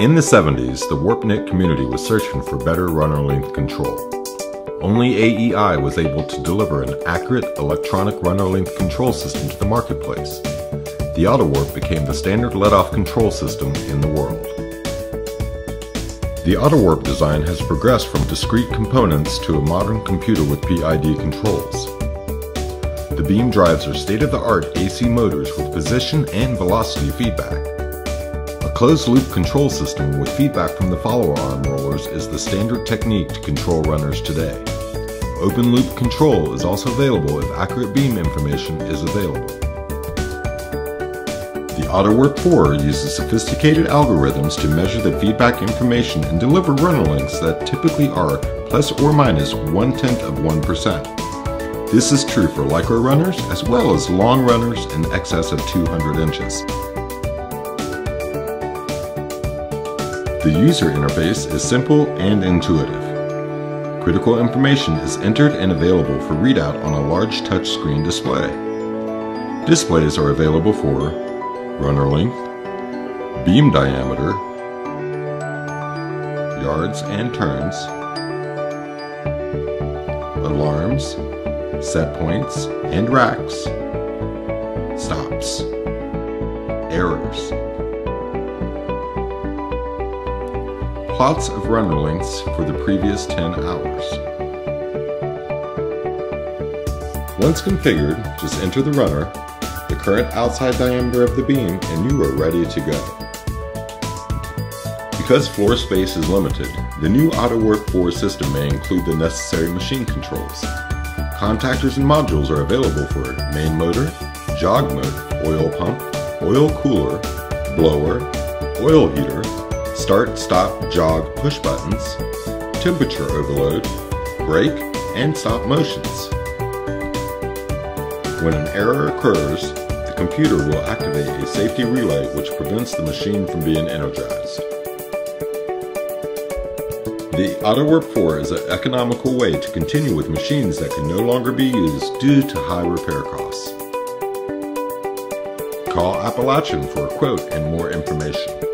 In the 70s, the warp-knit community was searching for better runner length control. Only AEI was able to deliver an accurate electronic runner length control system to the marketplace. The AutoWarp became the standard let-off control system in the world. The AutoWarp design has progressed from discrete components to a modern computer with PID controls. The beam drives are state-of-the-art AC motors with position and velocity feedback. Closed-loop control system with feedback from the follower-arm rollers is the standard technique to control runners today. Open-loop control is also available if accurate beam information is available. The AutoWarp 4 uses sophisticated algorithms to measure the feedback information and deliver runner lengths that typically are plus or minus one-tenth of 1%. This is true for lycra runners as well as long runners in excess of 200 inches. The user interface is simple and intuitive. Critical information is entered and available for readout on a large touchscreen display. Displays are available for runner length, beam diameter, yards and turns, alarms, set points and racks, stops, errors, plots of runner lengths for the previous 10 hours. Once configured, just enter the runner, the current outside diameter of the beam, and you are ready to go. Because floor space is limited, the new AutoWarp 4 system may include the necessary machine controls. Contactors and modules are available for main motor, jog mode, oil pump, oil cooler, blower, oil heater, start, stop, jog push buttons, temperature overload, brake, and stop motions. When an error occurs, the computer will activate a safety relay which prevents the machine from being energized. The AutoWarp 4 is an economical way to continue with machines that can no longer be used due to high repair costs. Call Appalachian for a quote and more information.